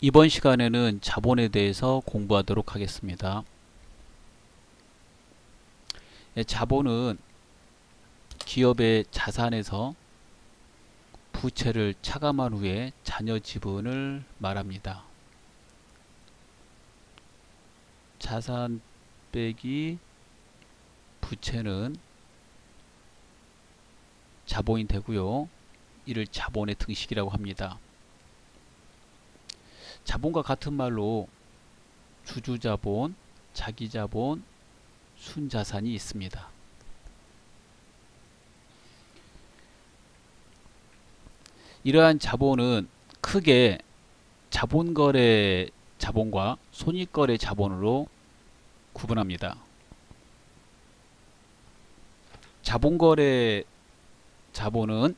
이번 시간에는 자본에 대해서 공부하도록 하겠습니다. 예, 자본은 기업의 자산에서 부채를 차감한 후에 자녀 지분을 말합니다. 자산 빼기 부채는 자본이 되고요. 이를 자본의 등식이라고 합니다. 자본과 같은 말로 주주자본, 자기자본, 순자산이 있습니다. 이러한 자본은 크게 자본거래 자본과 손익거래 자본으로 구분합니다. 자본거래 자본은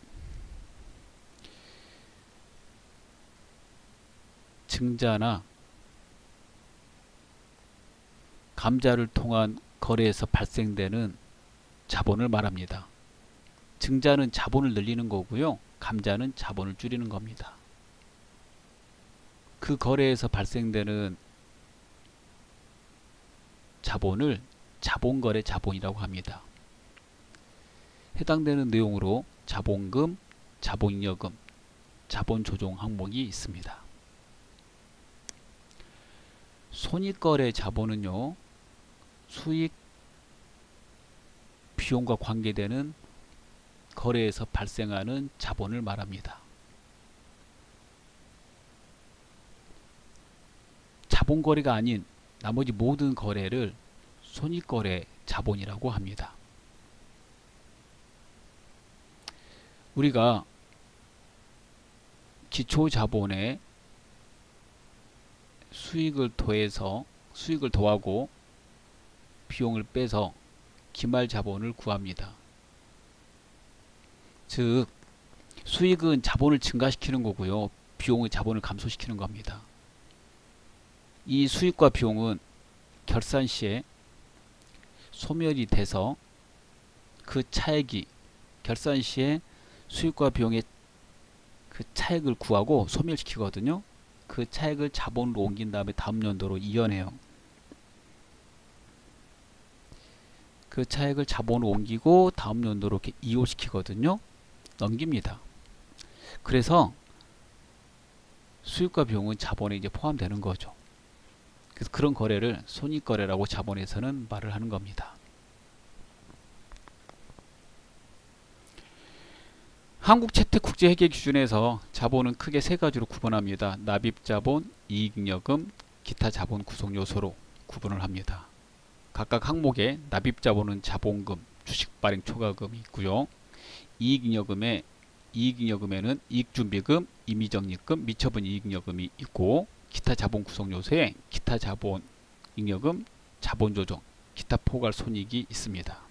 증자나 감자를 통한 거래에서 발생되는 자본을 말합니다. 증자는 자본을 늘리는 거고요. 감자는 자본을 줄이는 겁니다. 그 거래에서 발생되는 자본을 자본거래 자본이라고 합니다. 해당되는 내용으로 자본금, 자본여금, 자본조정 항목이 있습니다. 손익거래 자본은요. 수익 비용과 관계되는 거래에서 발생하는 자본을 말합니다. 자본거래가 아닌 나머지 모든 거래를 손익거래 자본이라고 합니다. 우리가 기초자본에 수익을 더해서 수익을 더하고 비용을 빼서 기말 자본을 구합니다. 즉 수익은 자본을 증가시키는 거고요. 비용은 자본을 감소시키는 겁니다. 이 수익과 비용은 결산 시에 소멸이 돼서 그 차액이 결산 시에 수익과 비용의 그 차액을 구하고 소멸시키거든요. 그 차액을 자본으로 옮긴 다음에 다음 연도로 이연해요. 그 차액을 자본으로 옮기고 다음 연도로 이렇게 이호시키거든요. 넘깁니다. 그래서 수익과 비용은 자본에 이제 포함되는 거죠. 그래서 그런 거래를 손익거래라고 자본에서는 말을 하는 겁니다. 한국 채택 국제 회계 기준에서 자본은 크게 세 가지로 구분합니다. 납입 자본, 이익여금, 기타 자본 구성 요소로 구분을 합니다. 각각 항목에 납입 자본은 자본금, 주식 발행 초과금이 있고요. 이익여금에 이익여금에는 이익준비금, 임의적립금, 미처분 이익여금이 있고 기타 자본 구성 요소에 기타 자본 잉여금, 자본조정, 기타 포괄 손익이 있습니다.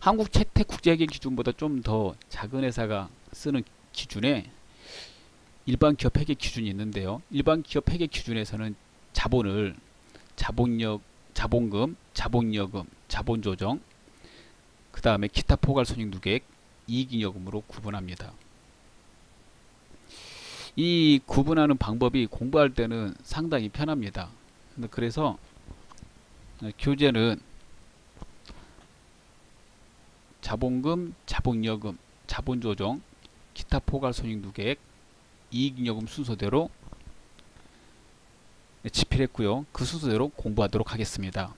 한국 채택 국제회계 기준보다 좀 더 작은 회사가 쓰는 기준에 일반 기업 회계 기준이 있는데요. 일반 기업 회계 기준에서는 자본을 자본력, 자본금, 자본여금, 자본조정, 그 다음에 기타 포괄 손익 누계액, 이익잉여금으로 구분합니다. 이 구분하는 방법이 공부할 때는 상당히 편합니다. 그래서 교재는 자본금, 자본여금, 자본조정, 기타 포괄 손익 누계액, 이익잉여금 순서대로 집필했고요. 그 순서대로 공부하도록 하겠습니다.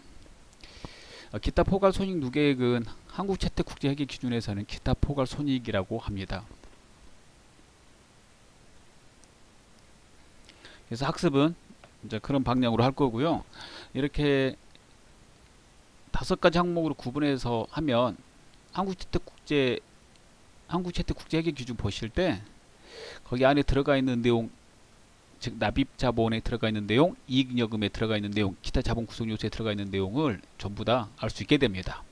기타 포괄 손익 누계액은 한국 채택 국제 회계 기준에서는 기타 포괄 손익이라고 합니다. 그래서 학습은 이제 그런 방향으로 할 거고요. 이렇게 다섯 가지 항목으로 구분해서 하면 한국채택국제 한국채택국제회계 기준 보실 때 거기 안에 들어가 있는 내용 즉 납입자본에 들어가 있는 내용, 이익여금에 들어가 있는 내용, 기타 자본 구성 요소에 들어가 있는 내용을 전부 다 알 수 있게 됩니다.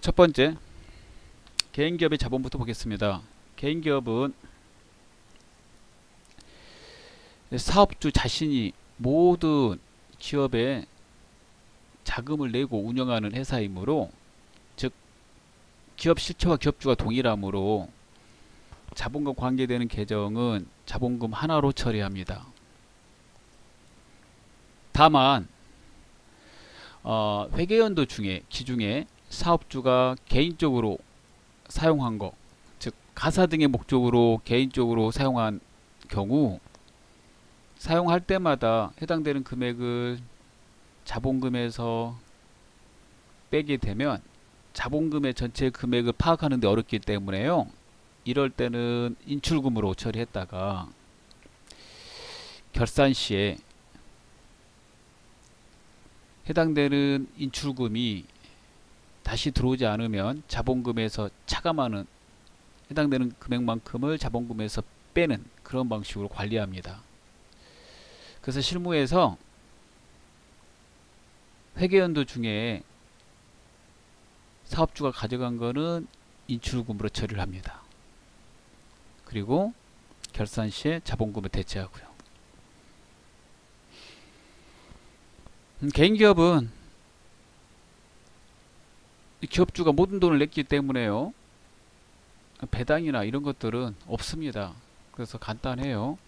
첫 번째 개인기업의 자본부터 보겠습니다. 개인기업은 사업주 자신이 모든 기업에 자금을 내고 운영하는 회사이므로 즉 기업 실체와 기업주가 동일하므로 자본과 관계되는 계정은 자본금 하나로 처리합니다. 다만 어, 회계연도 중에 기중에 사업주가 개인적으로 사용한 것, 즉 가사 등의 목적으로 개인적으로 사용한 경우 사용할 때마다 해당되는 금액을 자본금에서 빼게 되면 자본금의 전체 금액을 파악하는 데 어렵기 때문에요. 이럴 때는 인출금으로 처리했다가 결산 시에 해당되는 인출금이 다시 들어오지 않으면 자본금에서 차감하는 해당되는 금액만큼을 자본금에서 빼는 그런 방식으로 관리합니다. 그래서 실무에서 회계연도 중에 사업주가 가져간 거는 인출금으로 처리를 합니다. 그리고 결산 시에 자본금을 대체하고요. 음, 개인기업은 기업주가 모든 돈을 냈기 때문에요. 배당이나 이런 것들은 없습니다. 그래서 간단해요.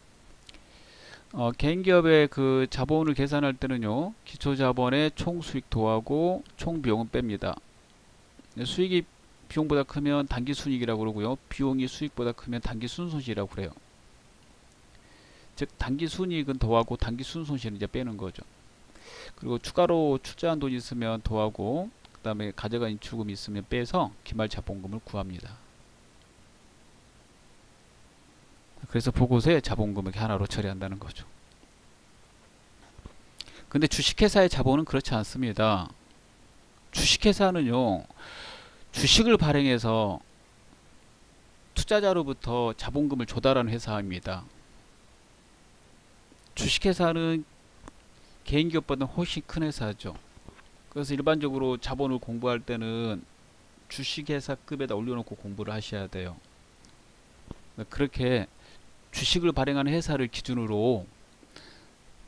어, 개인기업의 그 자본을 계산할 때는요, 기초자본의 총수익 도하고 총비용은 뺍니다. 수익이 비용보다 크면 단기순이익이라고 그러고요, 비용이 수익보다 크면 단기순손실이라고 그래요. 즉, 단기순이익은 더하고 단기순손실은 이제 빼는 거죠. 그리고 추가로 출자한 돈이 있으면 더하고, 그 다음에 가져간 인출금이 있으면 빼서 기말 자본금을 구합니다. 그래서 보고서에 자본금을 하나로 처리한다는 거죠. 근데 주식회사의 자본은 그렇지 않습니다. 주식회사는요, 주식을 발행해서 투자자로부터 자본금을 조달하는 회사입니다. 주식회사는 개인기업보다 훨씬 큰 회사죠. 그래서 일반적으로 자본을 공부할 때는 주식회사급에다 올려놓고 공부를 하셔야 돼요. 그렇게 주식을 발행하는 회사를 기준으로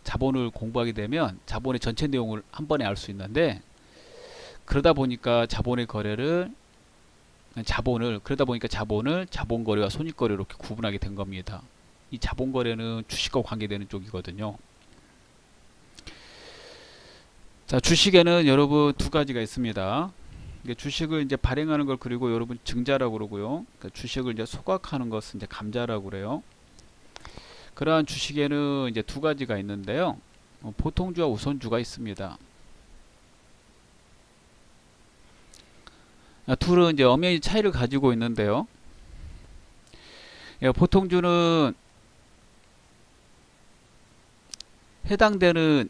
자본을 공부하게 되면 자본의 전체 내용을 한 번에 알 수 있는데 그러다 보니까 자본의 거래를 자본을 그러다 보니까 자본을 자본거래와 손익거래로 이렇게 구분하게 된 겁니다. 이 자본거래는 주식과 관계되는 쪽이거든요. 자 주식에는 여러분 두 가지가 있습니다. 주식을 이제 발행하는 걸 그리고 여러분 증자라고 그러고요. 그러니까 주식을 이제 소각하는 것은 이제 감자라고 그래요. 그러한 주식에는 이제 두 가지가 있는데요. 어, 보통주와 우선주가 있습니다. 아, 둘은 이제 엄연히 차이를 가지고 있는데요. 예, 보통주는 해당되는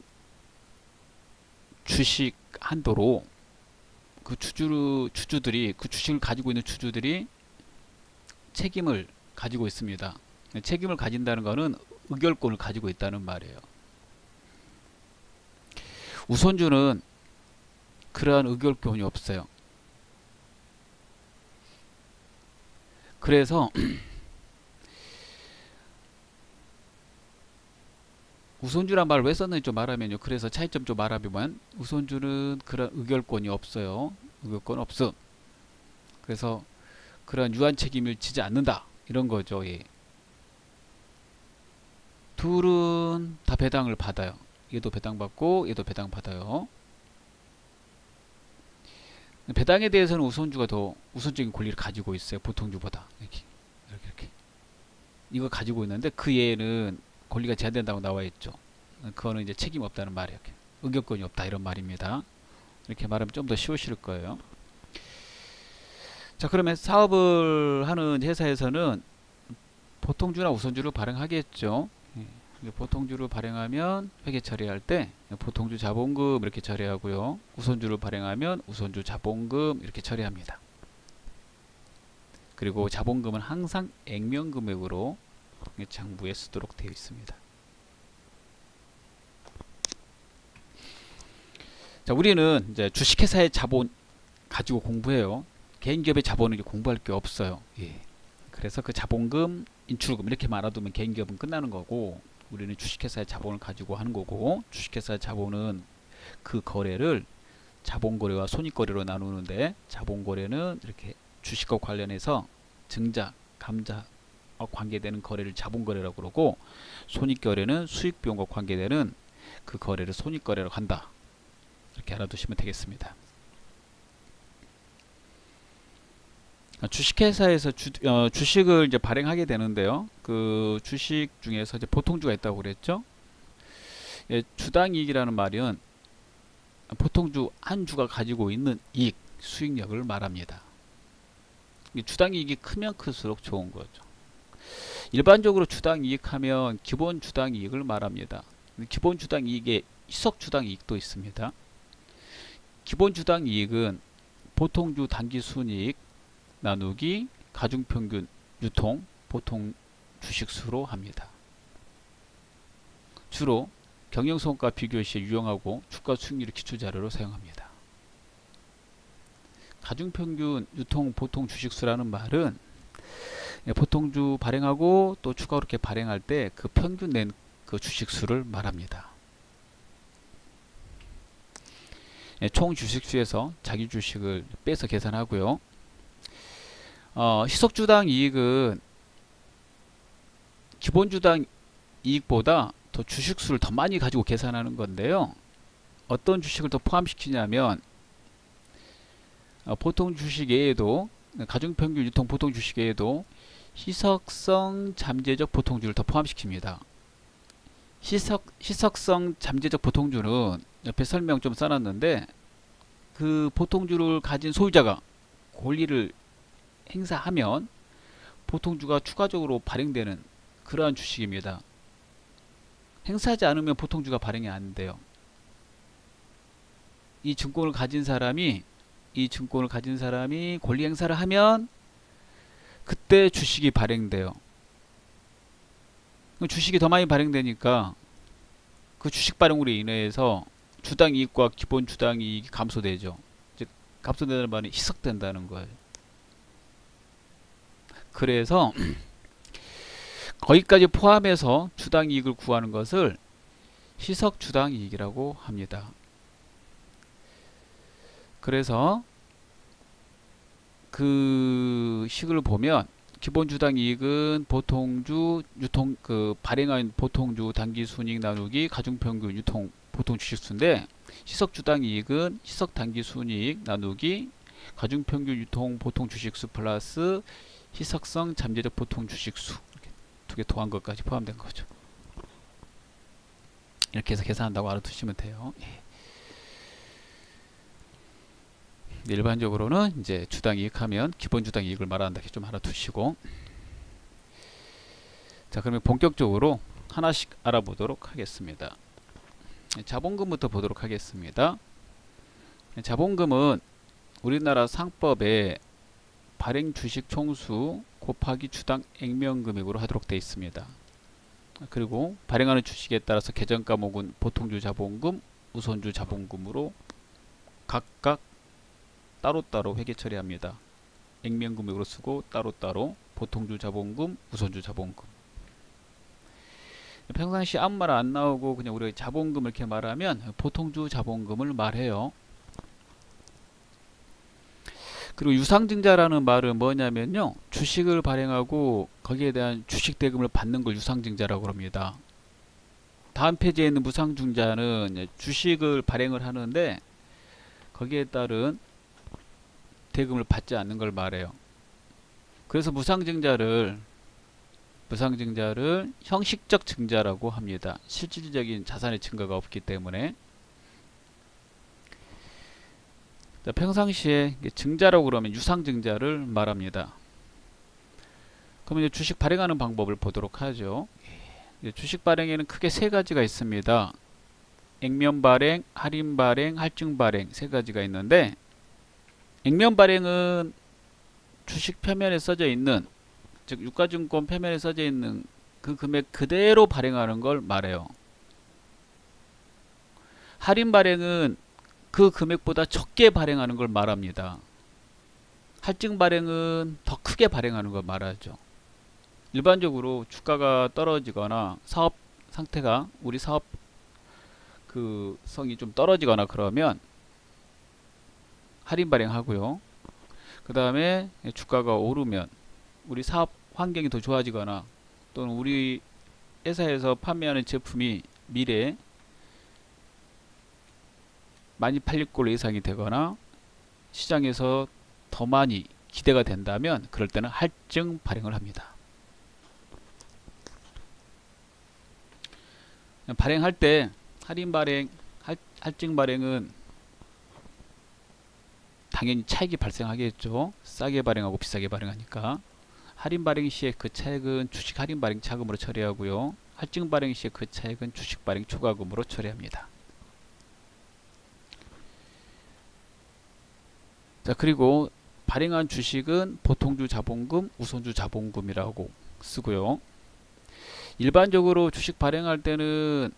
주식 한도로 그 주주 주주들이 그 주식을 가지고 있는 주주들이 책임을 가지고 있습니다. 책임을 가진다는 것은 의결권을 가지고 있다는 말이에요. 우선주는 그러한 의결권이 없어요. 그래서 우선주란 말을 왜 썼는지 좀 말하면요. 그래서 차이점 좀 말하면 우선주는 그런 의결권이 없어요. 의결권 없음. 그래서 그런 유한 책임을 지지 않는다. 이런 거죠. 예. 둘은 다 배당을 받아요. 얘도 배당받고 얘도 배당받아요. 배당에 대해서는 우선주가 더 우선적인 권리를 가지고 있어요. 보통주보다. 이렇게. 이렇게, 이렇게. 이거 가지고 있는데 그 얘는 권리가 제한된다고 나와 있죠. 그거는 이제 책임 없다는 말이에요. 의결권이 없다 이런 말입니다. 이렇게 말하면 좀 더 쉬우실 거예요. 자 그러면 사업을 하는 회사에서는 보통주나 우선주를 발행하겠죠. 보통주를 발행하면 회계 처리할 때 보통주 자본금 이렇게 처리하고요. 우선주를 발행하면 우선주 자본금 이렇게 처리합니다. 그리고 자본금은 항상 액면 금액으로 장부에 쓰도록 되어 있습니다. 자, 우리는 이제 주식회사의 자본 가지고 공부해요. 개인기업의 자본은 공부할 게 없어요. 예. 그래서 그 자본금, 인출금 이렇게 말아두면 개인기업은 끝나는 거고 우리는 주식회사의 자본을 가지고 하는 거고 주식회사의 자본은 그 거래를 자본거래와 손익거래로 나누는데 자본거래는 이렇게 주식과 관련해서 증자, 감자 와 관계되는 거래를 자본거래라고 그러고 손익거래는 수익비용과 관계되는 그 거래를 손익거래라고 한다. 이렇게 알아두시면 되겠습니다. 주식회사에서 주, 어, 주식을 이제 발행하게 되는데요. 그 주식 중에서 이제 보통주가 있다고 그랬죠. 예, 주당이익이라는 말은 보통주 한 주가 가지고 있는 이익, 수익력을 말합니다. 주당이익이 크면 클수록 좋은 거죠. 일반적으로 주당이익하면 기본 주당이익을 말합니다. 기본 주당이익에 희석 주당이익도 있습니다. 기본 주당이익은 보통주 단기순이익 나누기 가중평균 유통 보통 주식수로 합니다. 주로 경영성과 비교 시 유용하고 주가 수익률 기초자료로 사용합니다. 가중평균 유통 보통 주식수라는 말은 보통주 발행하고 또 추가로 이렇게 발행할 때 그 평균 낸 그 주식수를 말합니다. 총 주식수에서 자기 주식을 빼서 계산하고요. 어, 희석주당 이익은 기본주당 이익보다 더 주식수를 더 많이 가지고 계산하는 건데요. 어떤 주식을 더 포함시키냐면 어, 보통 주식 외에도 가중평균 유통 보통 주식 외에도 희석성 잠재적 보통주를 더 포함시킵니다. 희석, 희석성 잠재적 보통주는 옆에 설명 좀 써놨는데 그 보통주를 가진 소유자가 권리를 행사하면 보통주가 추가적으로 발행되는 그러한 주식입니다. 행사하지 않으면 보통주가 발행이 안 돼요. 이 증권을 가진 사람이 이 증권을 가진 사람이 권리 행사를 하면 그때 주식이 발행돼요. 주식이 더 많이 발행되니까 그 주식 발행으로 인해서 주당 이익과 기본 주당 이익이 감소되죠. 즉 감소된다는 말은 희석된다는 거예요. 그래서 거기까지 포함해서 주당 이익을 구하는 것을 희석 주당 이익이라고 합니다. 그래서 그 식을 보면 기본 주당 이익은 보통주 유통 그 발행한 보통주 단기 순이익 나누기 가중평균 유통 보통 주식수인데 희석 주당 이익은 희석 단기 순이익 나누기 가중평균 유통 보통 주식수 플러스 희석성 잠재적 보통 주식수 두 개 더한 것까지 포함된 거죠. 이렇게 해서 계산한다고 알아두시면 돼요. 예. 일반적으로는 이제 주당 이익 하면 기본 주당 이익을 말한다. 이렇게 좀 알아두시고 자 그러면 본격적으로 하나씩 알아보도록 하겠습니다. 자본금부터 보도록 하겠습니다. 자본금은 우리나라 상법에 발행 주식 총수 곱하기 주당 액면 금액으로 하도록 되어 있습니다. 그리고 발행하는 주식에 따라서 계정 과목은 보통주 자본금, 우선주 자본금으로 각각 따로따로 회계 처리합니다. 액면 금액으로 쓰고 따로따로 보통주 자본금, 우선주 자본금. 평상시 아무 말 안 나오고 그냥 우리가 자본금을 이렇게 말하면 보통주 자본금을 말해요. 그리고 유상증자라는 말은 뭐냐면요. 주식을 발행하고 거기에 대한 주식 대금을 받는 걸 유상증자라고 합니다. 다음 페이지에 있는 무상증자는 주식을 발행을 하는데 거기에 따른 대금을 받지 않는 걸 말해요. 그래서 무상증자를 무상증자를 형식적 증자라고 합니다. 실질적인 자산의 증가가 없기 때문에 평상시에 증자라고 그러면 유상증자를 말합니다. 이제 주식 발행하는 방법을 보도록 하죠. 주식 발행에는 크게 세 가지가 있습니다. 액면 발행, 할인 발행, 할증 발행 세 가지가 있는데 액면 발행은 주식 표면에 써져 있는 즉 유가증권 표면에 써져 있는 그 금액 그대로 발행하는 걸 말해요. 할인 발행은 그 금액보다 적게 발행하는 걸 말합니다. 할증 발행은 더 크게 발행하는 걸 말하죠. 일반적으로 주가가 떨어지거나 사업 상태가 우리 사업 그 성이 좀 떨어지거나 그러면 할인 발행하고요. 그 다음에 주가가 오르면 우리 사업 환경이 더 좋아지거나 또는 우리 회사에서 판매하는 제품이 미래에 많이 팔릴 걸로 예상이 되거나 시장에서 더 많이 기대가 된다면 그럴 때는 할증 발행을 합니다. 발행할 때 할인 발행, 할, 할증 발행은 당연히 차익이 발생하겠죠. 싸게 발행하고 비싸게 발행하니까. 할인 발행 시에 그 차액은 주식 할인 발행 차금으로 처리하고요. 할증 발행 시에 그 차액은 주식 발행 초과금으로 처리합니다. 자 그리고 발행한 주식은 보통주 자본금, 우선주 자본금이라고 쓰고요. 일반적으로 주식 발행할 때는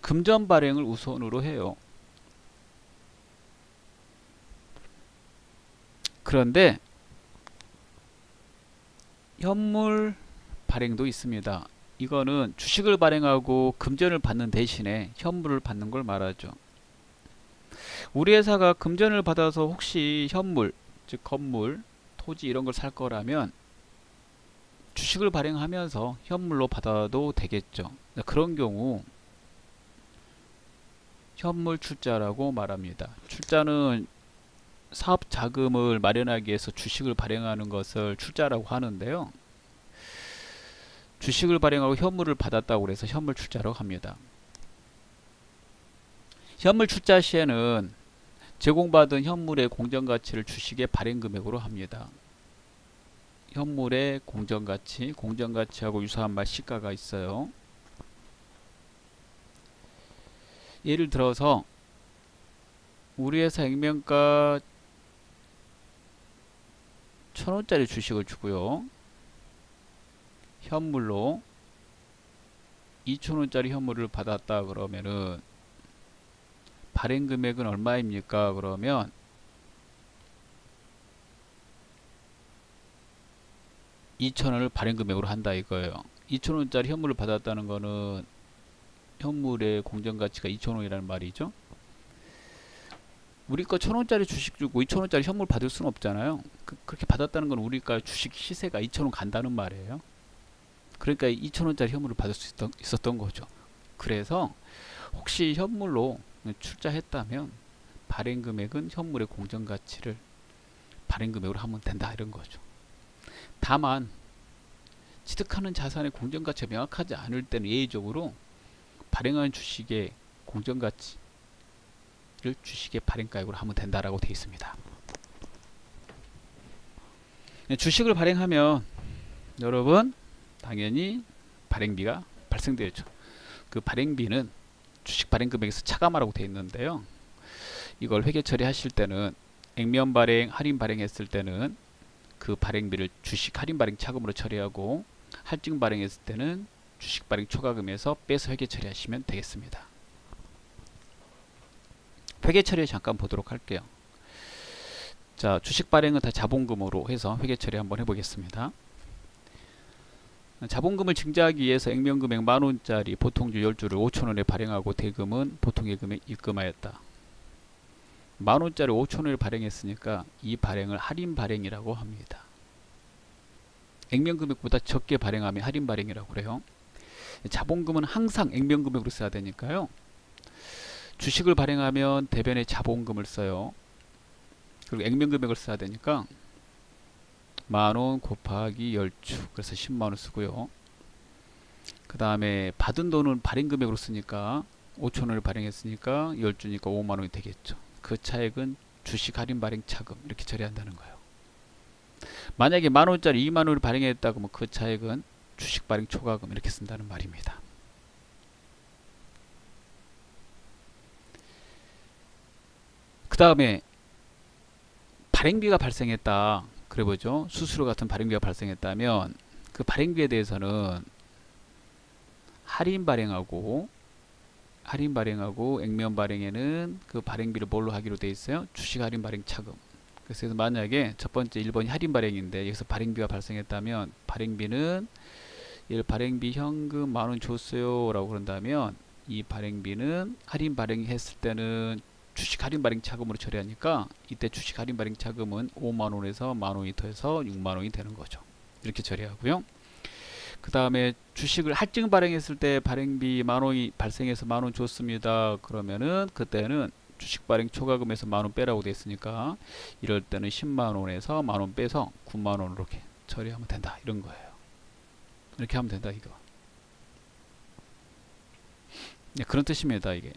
금전 발행을 우선으로 해요. 그런데 현물 발행도 있습니다. 이거는 주식을 발행하고 금전을 받는 대신에 현물을 받는 걸 말하죠. 우리 회사가 금전을 받아서 혹시 현물, 즉 건물, 토지 이런 걸 살 거라면 주식을 발행하면서 현물로 받아도 되겠죠. 그런 경우 현물 출자라고 말합니다. 출자는 사업 자금을 마련하기 위해서 주식을 발행하는 것을 출자라고 하는데요. 주식을 발행하고 현물을 받았다고 해서 현물 출자라고 합니다. 현물 출자 시에는 제공받은 현물의 공정가치를 주식의 발행금액으로 합니다. 현물의 공정가치, 공정가치하고 유사한 말 시가가 있어요. 예를 들어서 우리 회사 액면가 천원짜리 주식을 주고요. 현물로 2천원짜리 현물을 받았다 그러면은 발행 금액은 얼마입니까? 그러면 (2천원을) 발행 금액으로 한다 이거예요. (2천원짜리) 현물을 받았다는 거는 현물의 공정가치가 (2천원이라는 말이죠. 우리 거 천원짜리 주식 주고 2천원짜리 현물 받을 수는 없잖아요. 그, 렇게 받았다는 건 우리가 주식 시세가 2천원 간다는 말이에요. 그러니까 2천원짜리 현물을 받을 수 있었던, 있었던 거죠. 그래서 혹시 현물로 출자했다면 발행 금액은 현물의 공정 가치를 발행 금액으로 하면 된다 이런 거죠. 다만 취득하는 자산의 공정 가치가 명확하지 않을 때는 예외적으로 발행한 주식의 공정 가치를 주식의 발행 가액으로 하면 된다라고 되어 있습니다. 네, 주식을 발행하면 여러분 당연히 발행비가 발생되죠. 그 발행비는 주식 발행 금액에서 차감하라고 되어 있는데요. 이걸 회계 처리하실 때는 액면 발행, 할인 발행했을 때는 그 발행비를 주식 할인 발행 차금으로 처리하고 할증 발행했을 때는 주식 발행 초과금에서 빼서 회계 처리하시면 되겠습니다. 회계 처리 잠깐 보도록 할게요. 자, 주식 발행은 다 자본금으로 해서 회계 처리 한번 해보겠습니다. 자본금을 증자하기 위해서 액면금액 만원짜리 보통주 10주를 5천원에 발행하고 대금은 보통 예금에 입금하였다. 만원짜리 5천원을 발행했으니까 이 발행을 할인 발행이라고 합니다. 액면금액보다 적게 발행하면 할인 발행이라고 그래요. 자본금은 항상 액면금액으로 써야 되니까요. 주식을 발행하면 대변에 자본금을 써요. 그리고 액면금액을 써야 되니까 만원 곱하기 10주 그래서 10만원 쓰고요. 그 다음에 받은 돈은 발행금액으로 쓰니까 5천원을 발행했으니까 10주니까 5만원이 되겠죠. 그 차액은 주식 할인 발행 차금 이렇게 처리한다는 거예요. 만약에 만원짜리 2만원을 발행했다고 하면 그 차액은 주식 발행 초과금 이렇게 쓴다는 말입니다. 그 다음에 발행비가 발생했다 그래 보죠. 수수료 같은 발행비가 발생했다면 그 발행비에 대해서는 할인 발행하고 할인 발행하고 액면 발행에는 그 발행비를 뭘로 하기로 돼 있어요? 주식 할인 발행 차금. 그래서 만약에 첫 번째 1번이 할인 발행인데 여기서 발행비가 발생했다면 발행비는 이 발행비 현금 만 원 줬어요 라고 그런다면 이 발행비는 할인 발행했을 때는 주식 할인 발행 차금으로 처리하니까 이때 주식 할인 발행 차금은 5만 원에서 만 원이 더해서 6만 원이 되는 거죠. 이렇게 처리하고요. 그 다음에 주식을 할증 발행했을 때 발행비 만 원이 발생해서 만원 줬습니다. 그러면은 그때는 주식 발행 초과금에서 만원 빼라고 돼 있으니까 이럴 때는 10만 원에서 만원 빼서 9만 원으로 이렇게 처리하면 된다 이런 거예요. 이렇게 하면 된다 이거. 네, 그런 뜻입니다 이게.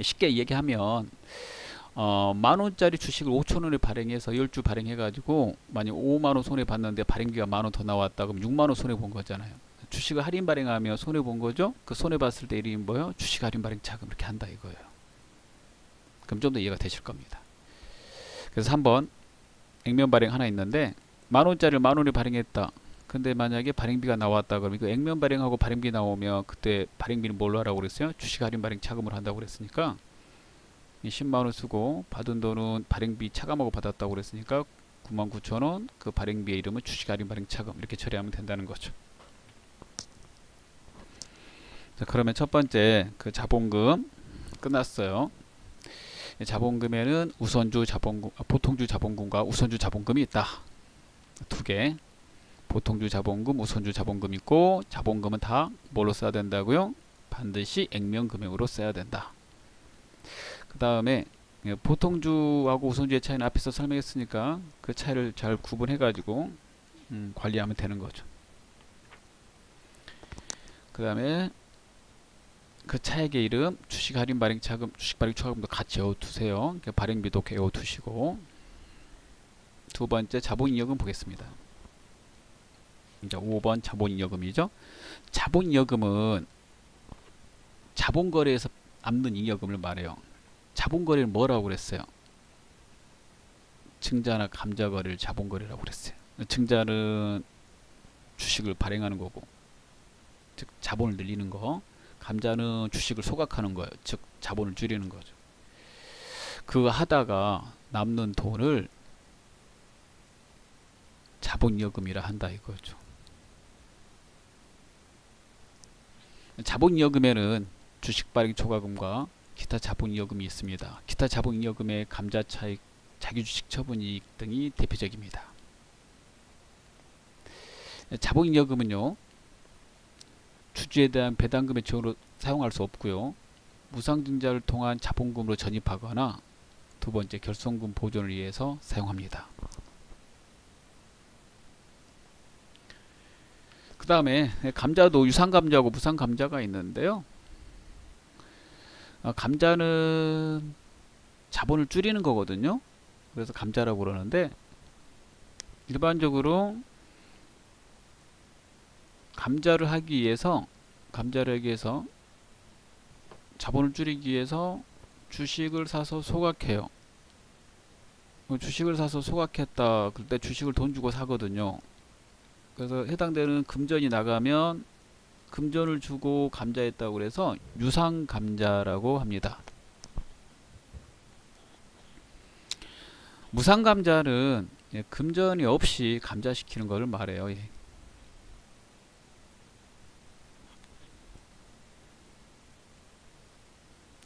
쉽게 얘기하면 어, 만원짜리 주식을 5천원에 발행해서 10주 발행해가지고 만약 5만원 손해봤는데 발행비가 만원 더 나왔다 그럼 6만원 손해본 거잖아요. 주식을 할인 발행하면 손해본 거죠? 그 손해봤을 때 이름이 뭐예요? 주식 할인 발행 자금 이렇게 한다 이거예요. 그럼 좀 더 이해가 되실 겁니다. 그래서 한번 액면 발행 하나 있는데 만원짜리를 만원에 발행했다 근데 만약에 발행비가 나왔다 그러면 이거 액면 발행하고 발행비 나오면 그때 발행비는 뭘로 하라고 그랬어요 주식 할인 발행 자금으로 한다고 그랬으니까 10만원 쓰고 받은 돈은 발행비 차감하고 받았다고 그랬으니까 99,000원 그 발행비의 이름은 주식 할인 발행 차감 이렇게 처리하면 된다는 거죠. 자, 그러면 첫 번째 그 자본금 끝났어요. 자본금에는 우선주 자본금, 아, 보통주 자본금과 우선주 자본금이 있다. 두 개. 보통주 자본금, 우선주 자본금 있고 자본금은 다 뭘로 써야 된다고요? 반드시 액면 금액으로 써야 된다. 그 다음에 예, 보통주하고 우선주의 차이는 앞에서 설명했으니까 그 차이를 잘 구분해 가지고 음, 관리하면 되는 거죠 그 다음에 그 차액의 이름 주식 할인 발행 자금 주식 발행 초과금도 같이 외워두세요 발행비도 외워두시고 두 번째 자본잉여금 보겠습니다 이제 5번 자본잉여금이죠 자본잉여금은 자본거래에서 남는 잉여금을 말해요 자본거래를 뭐라고 그랬어요? 증자나 감자거래를 자본거래라고 그랬어요. 증자는 주식을 발행하는 거고, 즉 자본을 늘리는 거. 감자는 주식을 소각하는 거예요. 즉 자본을 줄이는 거죠. 그거 하다가 남는 돈을 자본여금이라 한다 이거죠. 자본여금에는 주식 발행 초과금과 기타 자본이여금이 있습니다. 기타 자본이여금의 감자 차익, 자기주식 처분이익 등이 대표적입니다. 자본이여금은요 주주에 대한 배당금의 지원으로 사용할 수 없고요 무상증자를 통한 자본금으로 전입하거나 두 번째 결손금 보존을 위해서 사용합니다. 그 다음에 감자도 유상감자하고 무상감자가 있는데요. 어, 감자는 자본을 줄이는 거거든요. 그래서 감자라고 그러는데 일반적으로 감자를 하기 위해서 감자를 하기 위해서 자본을 줄이기 위해서 주식을 사서 소각해요. 어, 주식을 사서 소각했다. 그때 주식을 돈 주고 사거든요. 그래서 해당되는 금전이 나가면 금전을 주고 감자했다고 그래서 유상 감자라고 합니다. 무상 감자는 예, 금전이 없이 감자시키는 것을 말해요. 예.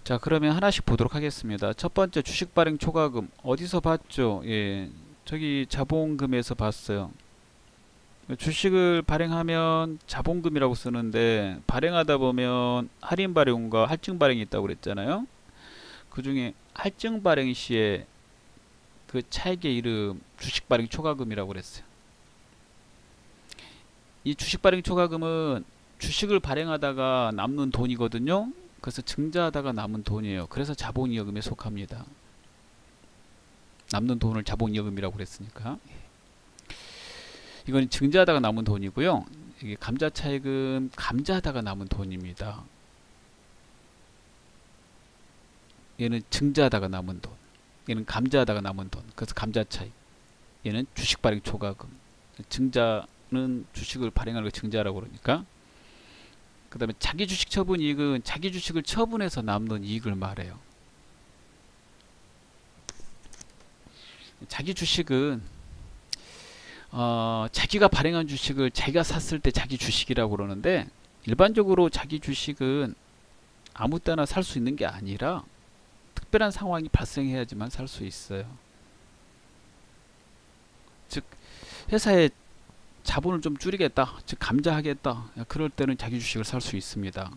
자 그러면 하나씩 보도록 하겠습니다. 첫 번째 주식 발행 초과금 어디서 봤죠? 예, 저기 자본금에서 봤어요. 주식을 발행하면 자본금이라고 쓰는데 발행하다 보면 할인 발행과 할증 발행이 있다고 그랬잖아요. 그 중에 할증 발행 시에 그 차액의 이름 주식 발행 초과금이라고 그랬어요. 이 주식 발행 초과금은 주식을 발행하다가 남는 돈이거든요. 그래서 증자하다가 남은 돈이에요. 그래서 자본이여금에 속합니다. 남는 돈을 자본이여금이라고 그랬으니까. 이건 증자하다가 남은 돈이고요. 이게 감자 차익은 감자하다가 남은 돈입니다. 얘는 증자하다가 남은 돈. 얘는 감자하다가 남은 돈. 그래서 감자 차익. 얘는 주식 발행 초과금. 증자는 주식을 발행하는 걸 증자라고 그러니까. 그 다음에 자기 주식 처분 이익은 자기 주식을 처분해서 남는 이익을 말해요. 자기 주식은 어, 자기가 발행한 주식을 자기가 샀을 때 자기 주식이라고 그러는데 일반적으로 자기 주식은 아무 때나 살 수 있는 게 아니라 특별한 상황이 발생해야지만 살 수 있어요. 즉 회사에 자본을 좀 줄이겠다, 즉 감자하겠다. 그럴 때는 자기 주식을 살 수 있습니다.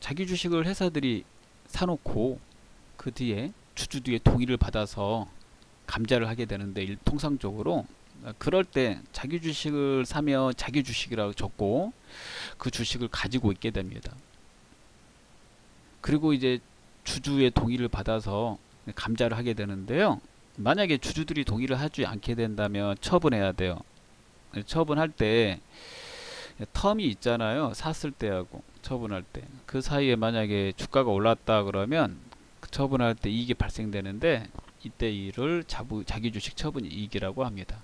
자기 주식을 회사들이 사놓고 그 뒤에 주주들의 동의를 받아서 감자를 하게 되는데 일, 통상적으로 그럴 때 자기 주식을 사면 자기 주식이라고 적고 그 주식을 가지고 있게 됩니다. 그리고 이제 주주의 동의를 받아서 감자를 하게 되는데요. 만약에 주주들이 동의를 하지 않게 된다면 처분해야 돼요. 처분할 때 텀이 있잖아요. 샀을 때하고 처분할 때. 그 사이에 만약에 주가가 올랐다 그러면 그 처분할 때 이익이 발생되는데 이때 이를 자기 주식 처분 이익이라고 합니다.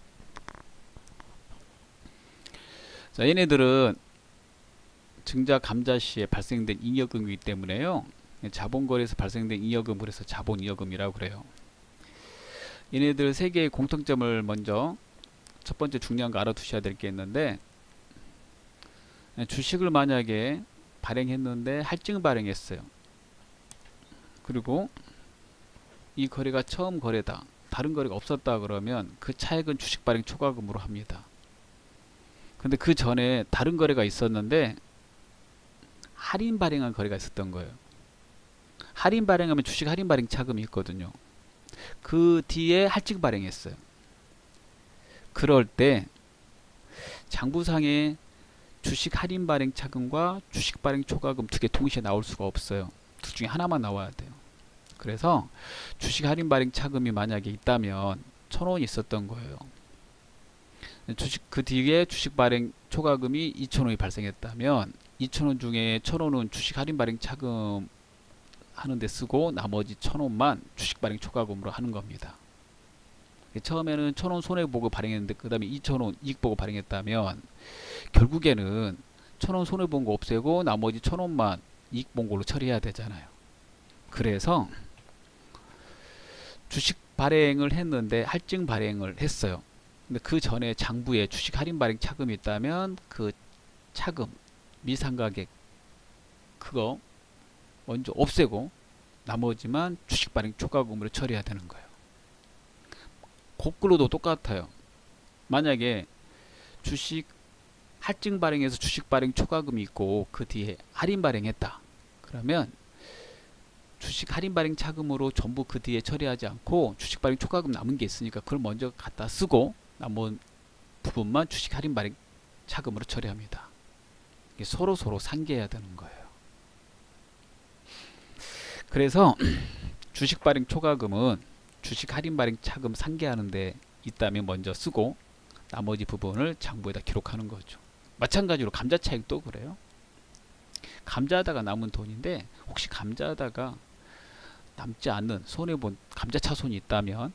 자, 얘네들은 증자 감자 시에 발생된 잉여금이기 때문에요. 자본거래에서 발생된 잉여금을 해서 자본잉여금이라고 그래요. 얘네들 세 개의 공통점을 먼저 첫 번째 중요한 거 알아두셔야 될 게 있는데 주식을 만약에 발행했는데 할증 발행했어요. 그리고 이 거래가 처음 거래다. 다른 거래가 없었다 그러면 그 차액은 주식 발행 초과금으로 합니다. 근데 그 전에 다른 거래가 있었는데 할인 발행한 거래가 있었던 거예요. 할인 발행하면 주식 할인 발행 차금이 있거든요. 그 뒤에 할증 발행했어요. 그럴 때 장부상에 주식 할인 발행 차금과 주식 발행 초과금 두 개 동시에 나올 수가 없어요. 둘 중에 하나만 나와야 돼요. 그래서 주식 할인 발행 차금이 만약에 있다면 천원 있었던 거예요. 주식 그 뒤에 주식 발행 초과금이 2천원이 발생했다면 2천원 중에 천원은 주식 할인 발행 차금 하는데 쓰고 나머지 천원만 주식 발행 초과금으로 하는 겁니다. 처음에는 천원 손해보고 발행했는데 그 다음에 2천원 이익보고 발행했다면 결국에는 천원 손해본 거 없애고 나머지 천원만 이익 본 걸로 처리해야 되잖아요. 그래서 주식 발행을 했는데 할증 발행을 했어요. 근데 그 전에 장부에 주식 할인 발행 차금이 있다면 그 차금 미상가액 그거 먼저 없애고 나머지만 주식 발행 초과금으로 처리해야 되는 거예요. 거꾸로도 똑같아요. 만약에 주식 할증 발행해서 주식 발행 초과금이 있고 그 뒤에 할인 발행했다. 그러면 주식 할인 발행 차금으로 전부 그 뒤에 처리하지 않고 주식 발행 초과금 남은 게 있으니까 그걸 먼저 갖다 쓰고 남은 부분만 주식 할인 발행 차금으로 처리합니다. 서로 서로 상계해야 되는 거예요. 그래서 주식 발행 초과금은 주식 할인 발행 차금 상계하는데 있다면 먼저 쓰고 나머지 부분을 장부에다 기록하는 거죠. 마찬가지로 감자 차익도 그래요. 감자하다가 남은 돈인데 혹시 감자하다가 남지 않는 손해본 감자 차손이 있다면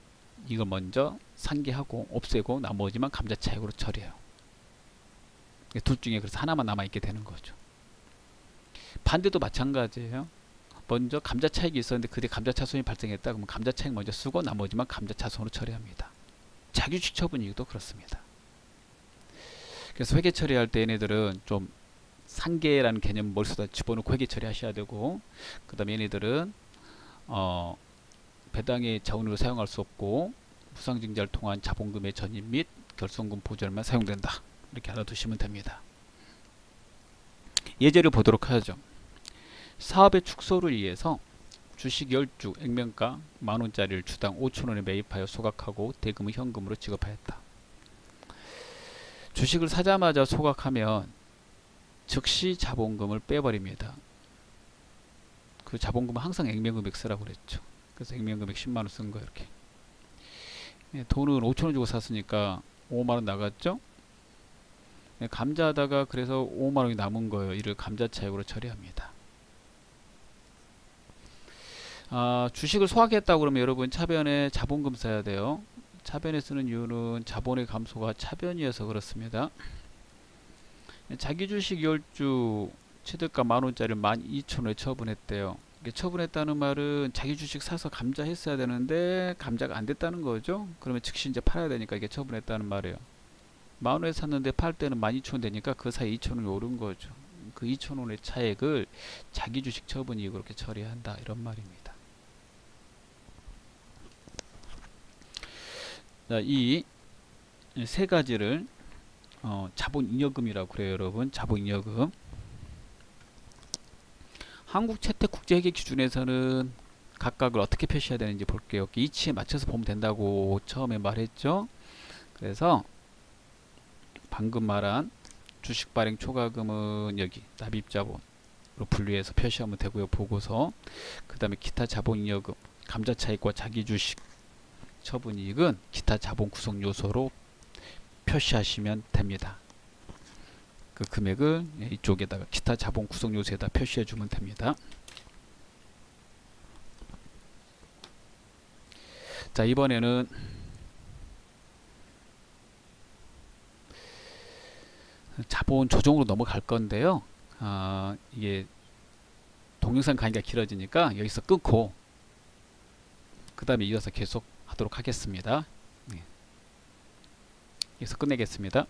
이걸 먼저 상계하고 없애고 나머지만 감자 차익으로 처리해요. 둘 중에 그래서 하나만 남아있게 되는 거죠. 반대도 마찬가지예요. 먼저 감자 차익이 있었는데 그때 감자 차손이 발생했다 그러면 감자 차익 먼저 쓰고 나머지만 감자 차손으로 처리합니다. 자기주식 처분 이익도 그렇습니다. 그래서 회계 처리할 때 얘네들은 좀 상계라는 개념 머릿속에 집어넣고 회계 처리하셔야 되고 그 다음에 얘네들은 어, 배당의 자원으로 사용할 수 없고 무상증자를 통한 자본금의 전입 및 결손금 보전만 사용된다. 이렇게 알아두시면 됩니다. 예제를 보도록 하죠. 사업의 축소를 위해서 주식 10주 액면가 만원짜리를 주당 5천원에 매입하여 소각하고 대금을 현금으로 지급하였다. 주식을 사자마자 소각하면 즉시 자본금을 빼버립니다. 그 자본금은 항상 액면금액 쓰라고 그랬죠. 그래서 액면금액 10만원 쓴 거 이렇게. 예, 돈은 5천원 주고 샀으니까 5만원 나갔죠? 예, 감자하다가 그래서 5만원이 남은 거예요. 이를 감자 차익으로 처리합니다. 아, 주식을 소화했다고 그러면 여러분 차변에 자본금 써야 돼요. 차변에 쓰는 이유는 자본의 감소가 차변이어서 그렇습니다. 자기 주식 10주 취득가 만원짜리 12,000원에 처분했대요. 처분했다는 말은 자기 주식 사서 감자 했어야 되는데 감자가 안 됐다는 거죠. 그러면 즉시 이제 팔아야 되니까 이게 처분했다는 말이에요. 만원에 샀는데 팔 때는 12,000원 되니까 그 사이 2,000원이 오른 거죠. 그 2,000원의 차액을 자기 주식 처분이익으로 이렇게 처리한다 이런 말입니다. 자, 이 세 가지를 어, 자본잉여금이라고 그래요, 여러분. 자본잉여금. 한국 채택 국제 회계 기준에서는 각각을 어떻게 표시해야 되는지 볼게요. 이치에 맞춰서 보면 된다고 처음에 말했죠. 그래서 방금 말한 주식 발행 초과금은 여기 납입자본으로 분류해서 표시하면 되고요. 보고서 그 다음에 기타 자본잉여금 감자차익과 자기주식 처분이익은 기타 자본 구성 요소로 표시하시면 됩니다. 그 금액을 이쪽에다가 기타 자본 구성 요소에다 표시해 주면 됩니다. 자 이번에는 자본 조정으로 넘어갈 건데요. 아, 이게 동영상 강의가 길어지니까 여기서 끊고 그 다음에 이어서 계속 하도록 하겠습니다. 네. 여기서 끝내겠습니다.